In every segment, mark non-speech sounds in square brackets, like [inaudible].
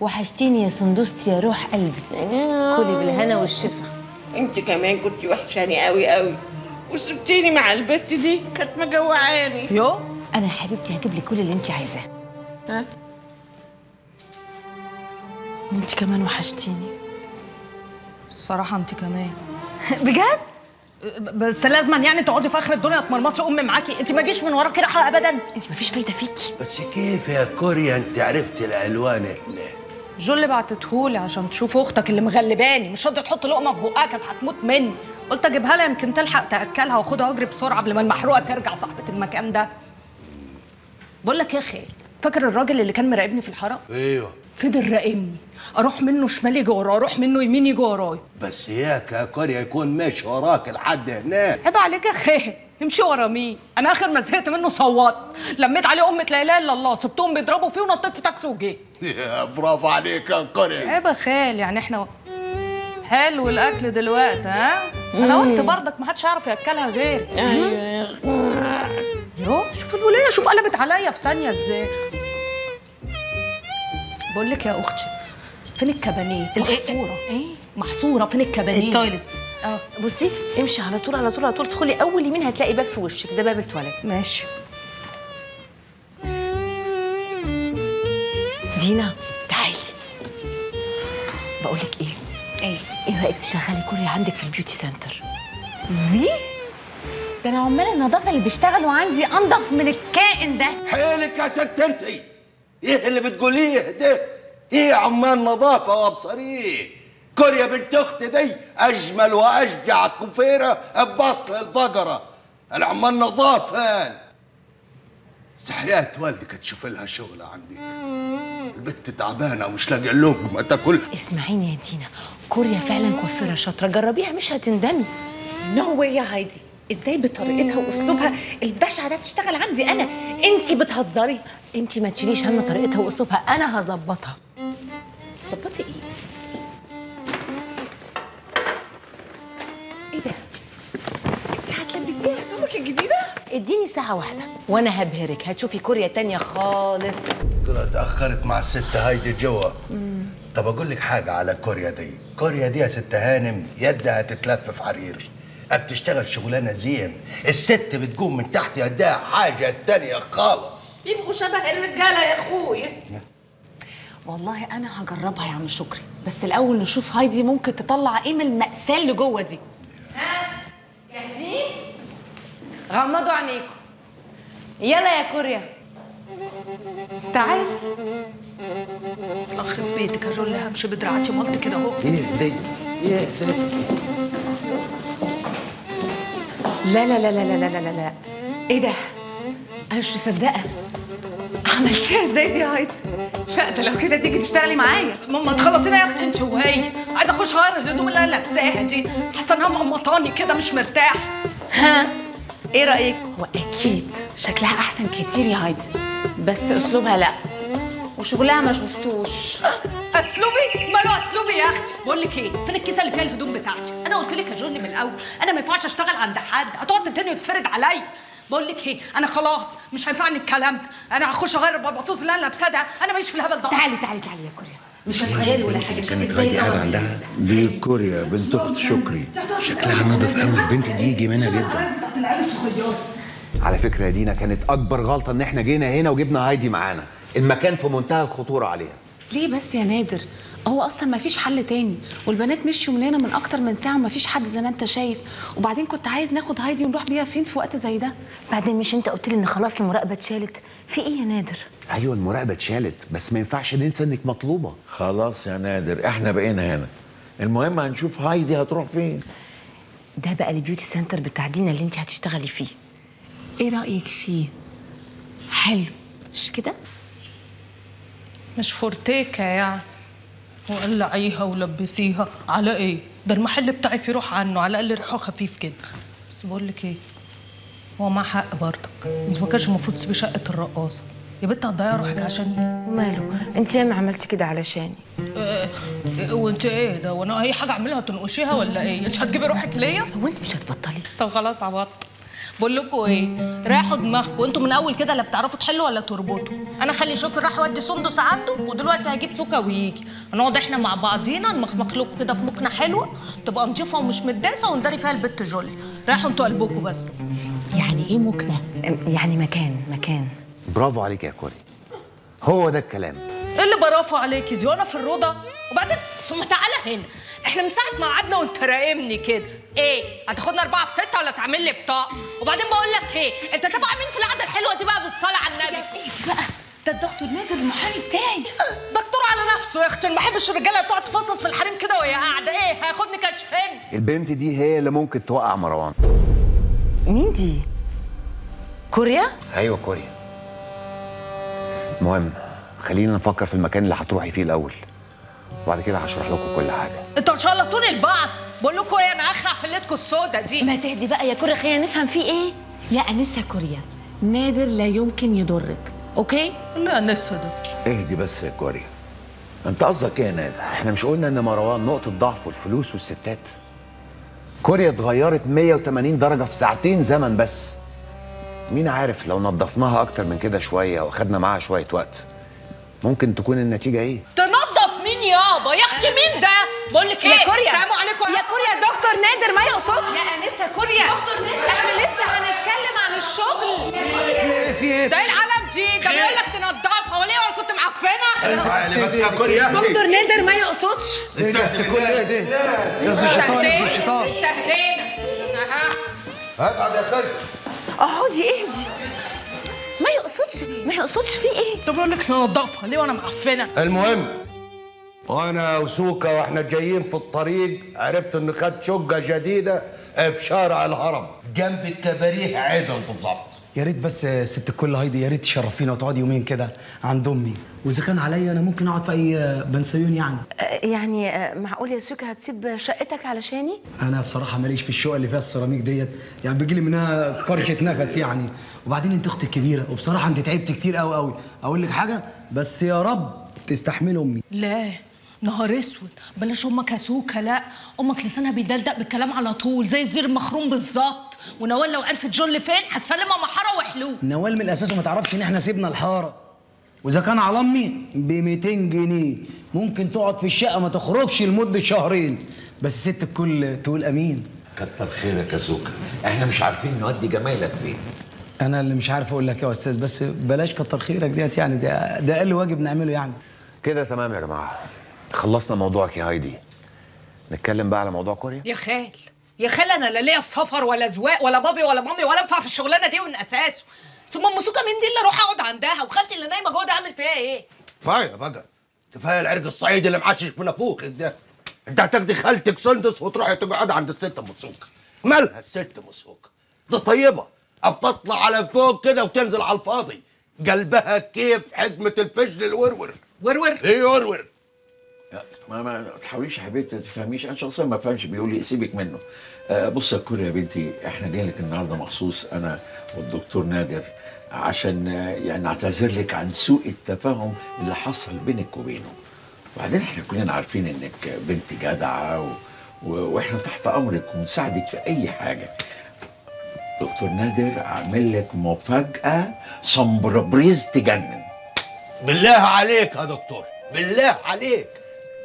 وحشتيني يا سندوستي يا روح قلبي. كلي بالهنا والشفا. انت كمان كنت وحشاني قوي قوي. وسبتيني مع البت دي كانت مجوعاني. يو؟ أنا يا حبيبتي هجيب لك كل اللي انت عايزاه. ها؟ انت كمان وحشتيني. الصراحه انت كمان. [laughs] بجد؟ بس لازما يعني تقعدي في آخر الدنيا تمرمطي أمي معاكي. انت ما جيش من وراكي راحة ابدا. انت مفيش فايدة فيكي. بس كيف يا كوريا انت عرفت الألوان هنا؟ جو اللي بعتتهولي عشان تشوف أختك اللي مغلباني؟ مش راضيه تحط لقمة في بقها كانت هتموت مني. قلت أجيبها لها يمكن تلحق تأكلها وأخدها وأجري بسرعة قبل ما المحروقة ترجع صاحبة المكان ده. بقول لك يا أخي فاكر الراجل اللي كان مراقبني في الحارة؟ أيوه. فضل راقبني. أروح منه شمال يجي ورايا أروح منه يمين يجي ورايا. بس يا كوريا يكون ماشي وراك لحد هناك. عيب عليك يا أخي يمشي ورا مين؟ أنا آخر ما زهقت منه صوت. لميت عليه أمة لا إله إلا الله سبتهم بيضربوا فيه ونطيت في تاكسي وجيت. برافو عليك يا كوريا عيب يا خال يعني إحنا حلو الاكل دلوقتي ها؟ أنا قلت برضك ما حدش هيعرف ياكلها غير. يو شوف الولية شوف قلبت عليا في ثانية إزاي. بقول لك يا أختي فين الكبانيه؟ محصوره إيه محصورة فين الكبانيه؟ ال toilet آه. بصي امشي على طول على طول على طول ادخلي أول يمين هتلاقي باب في وشك ده باب التواليت ماشي. دينا تعالي. بقول لك إيه؟ إيه؟ إيه رأيك تشغلي كوريا عندك في ال beauty center؟ دي؟ ده أنا عمال النظافة اللي بيشتغلوا عندي أنضف من الكائن ده. حيلك يا ست أنت. إيه اللي بتقوليه؟ ده؟ إيه عمال نظافة وأبصر إيه؟ كوريا بنت أختي دي أجمل وأشجع كوافيرة في بطن البقرة. العمال نظافة. وحياة والدك تشوف لها شغل عندي. البت تعبانة ومش لاقي لقمه تاكل. اسمعيني يا دينا كوريا فعلا كوافيره شاطرة. جربيها مش هتندمي. no way يا هايدي. إزاي بطريقتها وأسلوبها؟ البشع ده تشتغل عندي أنا. انتي بتهزري. انت ما تشيليش هم طريقتها وأسلوبها أنا هظبطها. تظبطي إيه اديني ساعة واحدة. وأنا هبهرك. هتشوفي كوريا تانية خالص. طلعت اتأخرت مع الست هايدي جوا طب أقول لك حاجة على كوريا دي. كوريا دي يا ست هانم يدها تتلف في حرير. بتشتغل شغلانة زين. الست بتقوم من تحت يدها حاجة تانية خالص. يبقوا شبه الرجالة يا اخويا والله أنا هجربها يا عم شكري. بس الأول نشوف هايدي ممكن تطلع إيه من المأساة اللي جوه دي. غمضوا عينيكم. يلا يا كوريا. تعالي اخرب بيتك يا جول همشي بدراعتي ملط كده أهو. إيه دي إيه دي لا لا لا لا لا لا لا لا. لا إيه ده؟ أنا مش مصدقة. عملتيها إزاي دي يا هايدي لا ده لو كده تيجي تشتغلي معايا. ماما تخلصينا يا أختي أنت وهي عايزة أخش غير الهدوم اللي أنا لابساها دي. حاسه إنها مقمطاني كده مش مرتاح. ها؟ إيه رأيك؟ هو أكيد. شكلها أحسن كتير يا هايدي بس أسلوبها لأ. وشغلها ما شفتوش. أسلوبي؟ ماله أسلوبي يا أختي؟ بقول لك إيه؟ فين الكيسة اللي فيها الهدوم بتاعتي؟ أنا قلت لك يا جوني من الأول. أنا ما ينفعش أشتغل عند حد. هتقعد تتني وتفرد عليا. بقول لك إيه؟ أنا خلاص. مش هينفعني الكلام ده أنا هخش أغير البطوز اللي أنا لابساه ده أنا ماليش في الهبل ده تعالي تعالي تعالي يا كوريا. مش هتغيري ولا حاجة. كانت هايدي قاعدة عندها. دي كوريا بنت أخت شكري. شكلها نضف قوي البنت دي يجي منها جدا. على فكرة يا دينا كانت أكبر غلطة إن إحنا جينا هنا وجبنا هايدي معانا. المكان في منتهى الخطورة عليها. ليه بس يا نادر؟ هو أصلا ما فيش حل تاني. والبنات مشيوا من هنا من أكتر من ساعة وما فيش حد زي ما أنت شايف. وبعدين كنت عايز ناخد هايدي ونروح بيها فين في وقت زي ده؟ بعدين مش أنت قلت لي إن خلاص المراقبة اتشالت؟ في إيه يا نادر؟ أيوه المراقبة اتشالت. بس ما ينفعش ننسى إنك مطلوبة. خلاص يا نادر إحنا بقينا هنا. المهم هنشوف هايدي هتروح فين. ده بقى ال beauty center بتاع دينا اللي انت هتشتغلي فيه. إيه رأيك فيه؟ حلو. مش كده؟ مش فورتيكا يعني وقلعيها ولبسيها. على إيه؟ ده المحل بتاعي فيه روح عنه. على الأقل ريحه خفيف كده. بس بقول لك إيه؟ هو مع حق برضك. انت ما كانش المفروض تسيبي شقة الرقاصة. يا بنت هتضيعي روحك عشاني وماله انت ياما عملتي كده علشاني؟ إيه إيه وانت إيه ده؟ وأنا اي حاجة اعملها تنقشيها ولا إيه؟ انت هتجيبي روحك ليا؟ هو انت مش هتبطلي؟ طب خلاص عبطت بقول لكم إيه؟ رايحوا دماغكم. أنتوا من اول كده لا بتعرفوا تحلوا ولا تربطوا. أنا خلي شكر راح يودي سندس عنده ودلوقتي هجيب سوكا ويجي. هنقعد إحنا مع بعضينا نمخمخ لكم كده في مكنة حلوة تبقى نضيفه ومش متداسه ونداري فيها البت جولي. رايحوا أنتوا قلبكم بس. يعني إيه مكنة؟ يعني مكان مكان. برافو عليك يا كوري. هو ده الكلام. إيه اللي برافو عليكي دي وأنا في الروضة. وبعدين ثم تعالى هنا. إحنا من ساعة ما قعدنا وأنت راقمني كده. إيه؟ هتاخدنا أربعة في ستة ولا تعمل لي بطاقه وبعدين بقول لك إيه؟ أنت تبع مين في القعدة الحلوة دي بقى بالصلاة على النبي؟ انت بقى. ده الدكتور نادر المحامي بتاعي. دكتور على نفسه يا أختي ما بحبش الرجالة تقعد تفصص في الحريم كده وهي قاعدة. إيه؟ هياخدني كشفين. البنت دي هي اللي ممكن توقع مروان. مين دي؟ كوريا؟ أيوه كوريا. المهم خلينا نفكر في المكان اللي هتروحي فيه الأول. وبعد كده هشرح لكم كل حاجة. أنتوا شلطوني البعض بقول لكم إيه أنا اخلع في ليلتكم السودا دي. ما تهدي بقى يا كوريا خلينا نفهم فيه إيه. يا أنسة كوريا نادر لا يمكن يضرك أوكي؟ لا نسى ده. اهدي بس يا كوريا. أنت قصدك إيه يا نادر؟ إحنا مش قلنا إن مروان نقطة ضعفه الفلوس والستات. كوريا اتغيرت 180 درجة في ساعتين زمن بس. مين عارف لو نظفناها أكتر من كده شوية واخدنا معاها شوية وقت ممكن تكون النتيجة إيه؟ تنظف مين يابا يا أختي مين ده؟ بقول لك إيه؟ يا كوريا. سلام عليكم. يا كوريا دكتور نادر ما يقصدش. يا انسه كوريا. دكتور نادر إحنا لسه هنتكلم عن الشغل. في إيه؟ ده إيه؟ العلم دي. ده بيقول لك تنضفها وليه وأنا كنت معفنة؟ تعالي بس يا كوريا. دكتور نادر ما يقصدش. استهدي كل إيه؟ ده؟ يا زي الشيطان يا زي الشيطان استهدينا. أها. اقعد يا كوريا. اقعدي اهدي ما يقصدش ما يقصدش فيه إيه؟ طب بيقول لك ننضفها ليه وأنا معفنة؟ المهم وأنا وسوكا وإحنا جايين في الطريق عرفت ان خد شقة جديدة في شارع الهرم جنب الكباريه عدل بالظبط يا ريت بس ست الكل هايدي يا ريت تشرفينا وتقعدي يومين كده عند أمي. وإذا كان عليا أنا ممكن أقعد في أي بنسيون يعني. يعني آه، معقول يا سوكا هتسيب شقتك علشاني؟ أنا بصراحة ماليش في الشقة اللي فيها السيراميك ديت. يعني بيجي لي منها كرشة نفس يعني. وبعدين أنت أختي الكبيرة وبصراحة أنت تعبت كتير قوي قوي أقول لك حاجة بس يا رب تستحملي أمي. لا نهار أسود. بلاش أمك يا سوكا لا. أمك لسانها بيدلدق بالكلام على طول زي الزير المخروم بالظبط. ونوال لو عرفت جول فين هتسلمها محارة وحلوب نوال من الأساس ما تعرفش إن إحنا سيبنا الحارة. وإذا كان على أمي ب 200 جنيه ممكن تقعد في الشقة ما تخرجش لمدة شهرين. بس ست الكل تقول آمين. كتر خيرك يا سوكا. إحنا مش عارفين نودي جمايلك فين. أنا اللي مش عارف أقول لك يا أستاذ بس بلاش كتر خيرك ديت يعني ده ده أقل واجب نعمله يعني. كده تمام يا جماعة. خلصنا موضوعك يا هايدي. نتكلم بقى على موضوع كوريا. يا خال. يا خال أنا لا ليا في سفر ولا زواق ولا بابي ولا مامي ولا انفع في الشغلانة دي من أساسه. ثم ام سوكا مين دي اللي أروح أقعد عندها وخالتي اللي نايمة جوه ده أعمل فيها إيه؟ كفاية بقى. كفاية العرق الصعيدي اللي معشش في نافوخك ده أنت هتاخدي خالتك سندس وتروحي تقعد عند الست ام سوكا مالها الست ام سوكا دي طيبة. بتطلع على فوق كده وتنزل على الفاضي. قلبها كيف حزمة الفجل الورور. ورور. إيه ورور. ما ما تحاوليش يا حبيبتي ما تفهميش. أنا شخصيا ما بفهمش. بيقول لي سيبك منه. آه بص يا كوريا يا بنتي إحنا جايين لك النهارده مخصوص أنا والدكتور نادر عشان آه، يعني نعتذر لك عن سوء التفاهم اللي حصل بينك وبينه. وبعدين إحنا كلنا عارفين إنك بنت جدعة و... و... وإحنا تحت أمرك ونساعدك في أي حاجة. دكتور نادر عامل لك مفاجأة سمبربريز تجنن. بالله عليك يا دكتور. بالله عليك.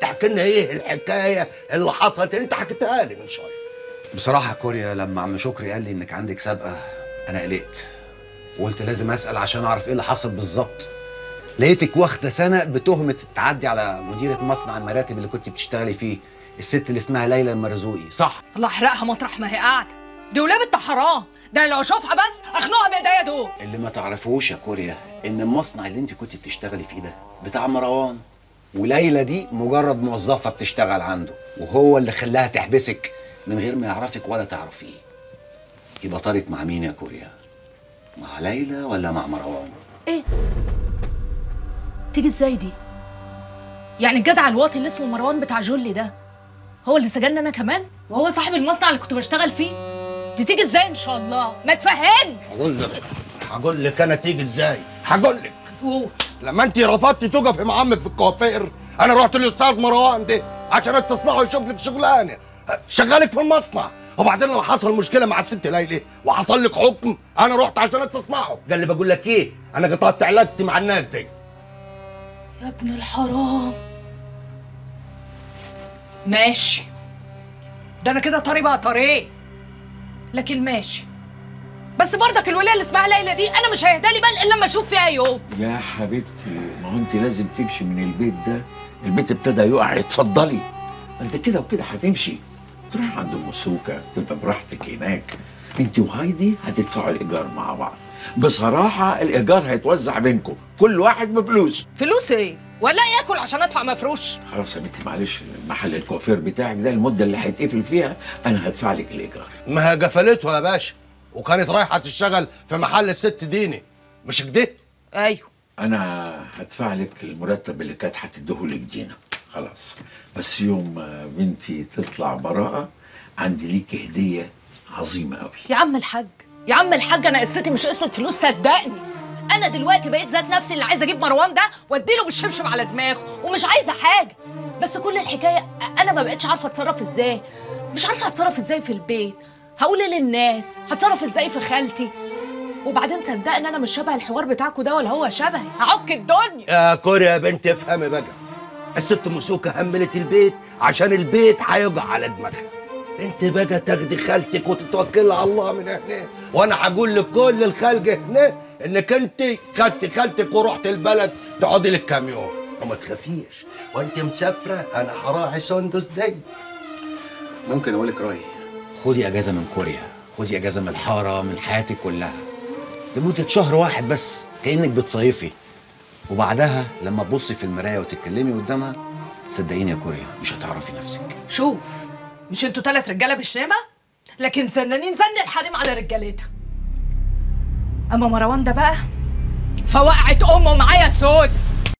تحكي لنا إيه الحكاية اللي حصلت؟ أنت حكيتها لي من شوية. بصراحة يا كوريا لما عم شكري قال لي إنك عندك سابقة أنا قلقت. وقلت لازم أسأل عشان أعرف إيه اللي حصل بالظبط. لقيتك واخدة سنة بتهمة التعدي على مديرة مصنع المراتب اللي كنت بتشتغلي فيه الست اللي اسمها ليلى المرزوقي صح؟ الله احرقها مطرح ما هي قاعدة. دي ولاد حرام. ده لو اشوفها بس أخنقها بايديا دول اللي ما تعرفوش يا كوريا إن المصنع اللي أنت كنت بتشتغلي فيه ده بتاع مروان. وليلى دي مجرد موظفة بتشتغل عنده وهو اللي خلاها تحبسك من غير ما يعرفك ولا تعرفيه. يبقى طارق مع مين يا كوريا؟ مع ليلى ولا مع مروان؟ إيه؟ تيجي إزاي دي؟ يعني الجدع الواطي اللي اسمه مروان بتاع جولي ده هو اللي سجنني أنا كمان؟ وهو صاحب المصنع اللي كنت بشتغل فيه؟ دي تيجي إزاي إن شاء الله؟ ما تفهمني هقول لك هقول لك أنا تيجي إزاي؟ هقول لك. لما انت رفضتي تقفي مع عمك في الكوافير أنا رحت للاستاذ مروان ده عشان تسمعه يشوف لك شغلانة. شغالك في المصنع. وبعدين لما حصل مشكلة مع الست ليلى وحصل لك حكم أنا رحت عشان استصنعه قال لي بقول لك إيه؟ أنا قطعت علاقتي مع الناس دي. يا ابن الحرام. ماشي. ده أنا كده طري بقى طريق. لكن ماشي. بس برضك الولاية اللي اسمها ليلى دي أنا مش هيهدى لي بال إلا لما أشوف فيها يوم. يا حبيبتي ما هو أنت لازم تمشي من البيت ده. البيت ابتدى يقع اتفضلي. أنت كده وكده هتمشي. تروح عند أم سوكة تبقى براحتك هناك. أنت وهايدي هتدفعوا الإيجار مع بعض. بصراحة الإيجار هيتوزع بينكم. كل واحد بفلوس. فلوس إيه؟ ولا ياكل عشان أدفع مفروش. خلاص يا بنتي معلش. محل الكوافير بتاعك ده المدة اللي هيتقفل فيها أنا هدفع لك الإيجار. ما هي قفلته يا باشا. وكانت رايحة تشتغل في محل الست ديني. مش كده؟ أيوه. أنا هدفع لك المرتب اللي كانت هتديهولك دينا. خلاص. بس يوم ما بنتي تطلع براءة عندي ليك هدية عظيمة قوي يا عم الحاج. يا عم الحاج أنا قصتي مش قصة فلوس صدقني. أنا دلوقتي بقيت ذات نفسي اللي عايزة أجيب مروان ده وأديله بالشبشب على دماغه ومش عايزة حاجة. بس كل الحكاية أنا ما بقتش عارفة أتصرف إزاي. مش عارفة أتصرف إزاي في البيت. هقول إيه للناس هتصرف إزاي في خالتي؟ وبعدين صدقني أنا مش شبه الحوار بتاعكوا ده ولا هو شبهي؟ هعك الدنيا. يا كوريا يا بنت افهمي بقى الست مسوكة هملت البيت عشان البيت هيقع على دماغها. انت بقى تاخدي خالتك وتتوكلي على الله من هنا. وأنا هقول لكل الخلق هنا إنك أنت خدتي خالتك ورحت البلد تقعدي لك كام يوم. وما تخافيش وأنت مسافرة أنا هراعي سندس دي ممكن أقول لك رأيي. خدي اجازه من كوريا خدي اجازه من الحاره من حياتك كلها. لمده شهر واحد بس كانك بتصيفي. وبعدها لما تبصي في المرايه وتتكلمي قدامها صدقيني يا كوريا مش هتعرفي نفسك. شوف مش أنتوا تلات رجاله بشنامه لكن زنانين زن الحريم على رجالتها. أما مروان ده بقى فوقعت أمه معايا سود.